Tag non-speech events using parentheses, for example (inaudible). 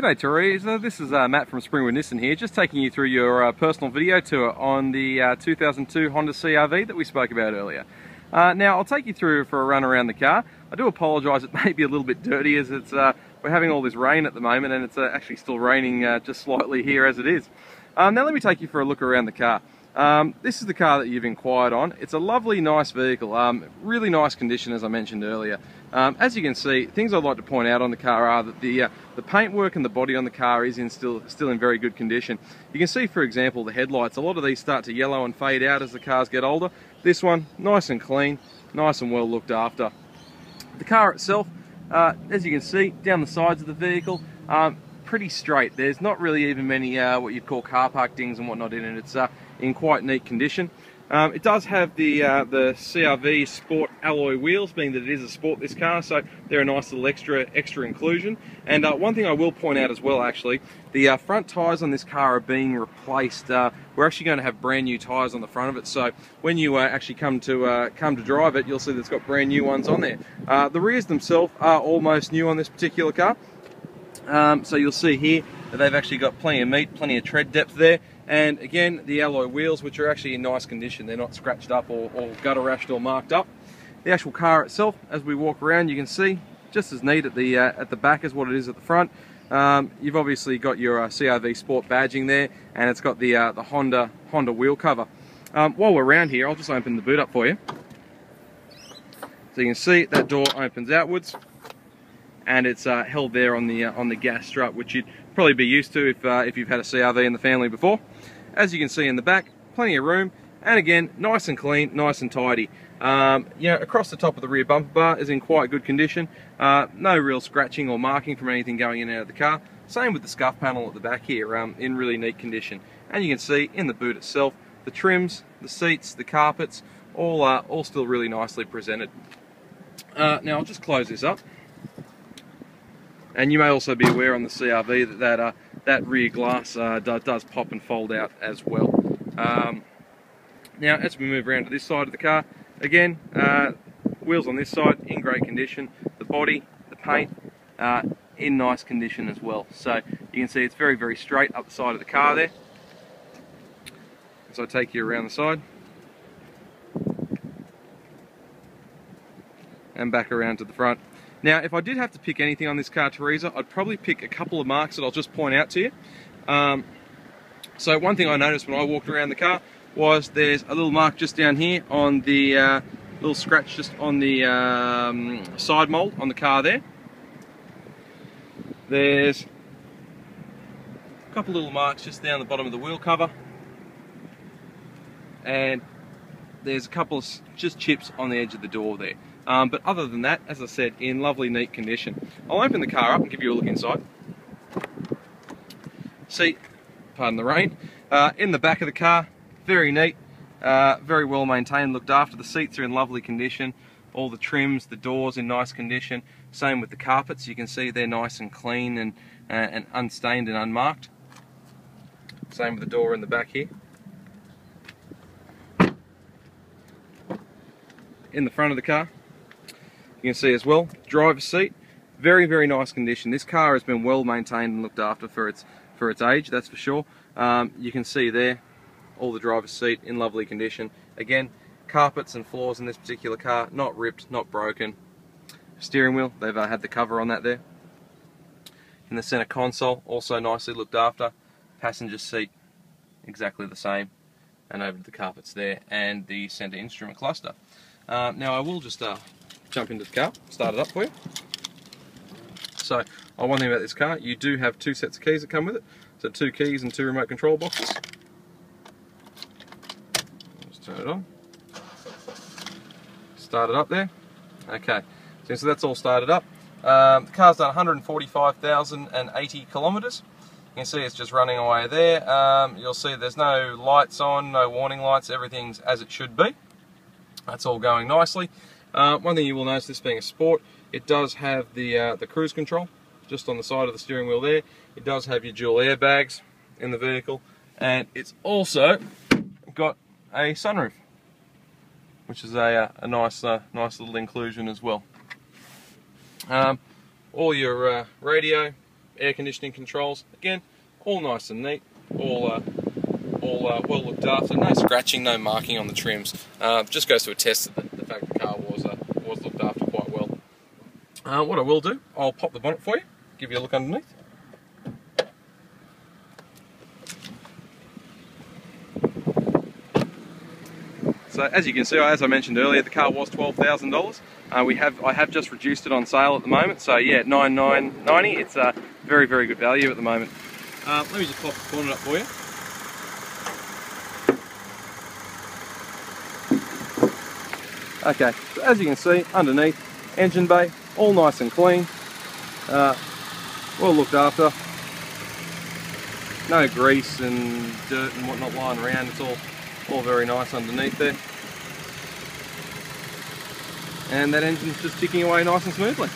G'day Teresa, this is uh, Matt from Springwood Nissan here, just taking you through your uh, personal video tour on the uh, 2002 Honda CRV that we spoke about earlier. Uh, now I'll take you through for a run around the car. I do apologise, it (laughs) may be a little bit dirty as it's uh, we're having all this rain at the moment and it's uh, actually still raining just slightly here as it is. Um, now let me take you for a look around the car. Um, this is the car that you've inquired on. It's a lovely, nice vehicle. Um, really nice condition, as I mentioned earlier. Um, as you can see, things I'd like to point out on the car are that the uh, the paintwork and the body on the car is in still still in very good condition. You can see, for example, the headlights. A lot of these start to yellow and fade out as the cars get older. This one, nice and clean, nice and well looked after. The car itself, uh, as you can see, down the sides of the vehicle, um, pretty straight. There's not really even many uh, what you'd call car park dings and whatnot in it. It's uh, in quite neat condition. Um, it does have the uh, the CRV Sport alloy wheels, being that it is a sport this car, so they're a nice little extra extra inclusion. And uh, one thing I will point out as well, actually, the uh, front tyres on this car are being replaced. Uh, we're actually going to have brand new tyres on the front of it, so when you uh, actually come to uh, come to drive it, you'll see that it's got brand new ones on there. the rears themselves are almost new on this particular car. Um, so you'll see here that they've actually got plenty of meat, plenty of tread depth there. And again, the alloy wheels, which are actually in nice condition. They're not scratched up or, or gutter rashed or marked up. The actual car itself, as we walk around, you can see just as neat at the uh, at the back as what it is at the front. Um, you've obviously got your uh, CRV Sport badging there, and it's got the uh, the Honda Honda wheel cover. Um, while we're around here, I'll just open the boot up for you. So you can see that door opens outwards, and it's uh, held there on the uh, on the gas strut, which you'd probably be used to if uh, if you've had a CRV in the family before. As you can see in the back, plenty of room, and again, nice and clean, nice and tidy. Um, you know, across the top of the rear bumper bar is in quite good condition. Uh, no real scratching or marking from anything going in and out of the car. Same with the scuff panel at the back here, um, in really neat condition. And you can see in the boot itself, the trims, the seats, the carpets, all uh, all still really nicely presented. Uh, now I'll just close this up. And you may also be aware on the CRV that that, uh, that rear glass uh, does, pop and fold out as well. Um, now, as we move around to this side of the car, again, uh, wheels on this side in great condition, the body, the paint, uh, in nice condition as well. So you can see it's very, very straight up the side of the car there. As I take you around the side. And back around to the front. Now, if I did have to pick anything on this car, Teresa, I'd probably pick a couple of marks that I'll just point out to you. Um, so one thing I noticed when I walked around the car was there's a little mark just down here on the uh, little scratch just on the um, side mold on the car there. There's a couple little marks just down the bottom of the wheel cover. And there's a couple of just chips on the edge of the door there. Um, but other than that, as I said, in lovely, neat condition. I'll open the car up and give you a look inside. See, pardon the rain, uh, in the back of the car, very neat, uh, very well maintained, looked after. The seats are in lovely condition. All the trims, the doors in nice condition. Same with the carpets. You can see they're nice and clean and, uh, and unstained and unmarked. Same with the door in the back here. In the front of the car, you can see as well, driver's seat, very, very nice condition. This car has been well maintained and looked after for its for its age, that's for sure. Um, you can see there, all the driver's seat in lovely condition. Again, carpets and floors in this particular car, not ripped, not broken. Steering wheel, they've uh, had the cover on that there. In the center console, also nicely looked after. Passenger seat, exactly the same. And over the carpets there, and the center instrument cluster. Uh, now I will just uh, jump into the car, start it up for you. So, oh, one thing about this car, you do have two sets of keys that come with it. So two keys and two remote control boxes. Just turn it on. Start it up there. Okay, so, so that's all started up. Um, the car's done 145,080 kilometres. You can see it's just running away there. Um, you'll see there's no lights on, no warning lights, everything's as it should be. That's all going nicely. Uh, one thing you will notice, this being a sport, it does have the, uh, the cruise control just on the side of the steering wheel there. It does have your dual airbags in the vehicle, and it's also got a sunroof, which is a, uh, a nice, uh, nice little inclusion as well. Um, all your uh, radio, air conditioning controls. Again, all nice and neat, all uh, all uh, well looked after. No scratching, no marking on the trims. Uh, just goes to attest the, the fact the car was uh, was looked after quite well. Uh, what I will do, I'll pop the bonnet for you, give you a look underneath. So as you can see, as I mentioned earlier, the car was twelve thousand uh, dollars. We have I have just reduced it on sale at the moment. So yeah, nine nine ninety. It's a very very good value at the moment. Uh, let me just pop the bonnet up for you. Okay, so as you can see, underneath, engine bay, all nice and clean, uh, well looked after. No grease and dirt and whatnot lying around, it's all, all very nice underneath there. And that engine's just ticking away nice and smoothly.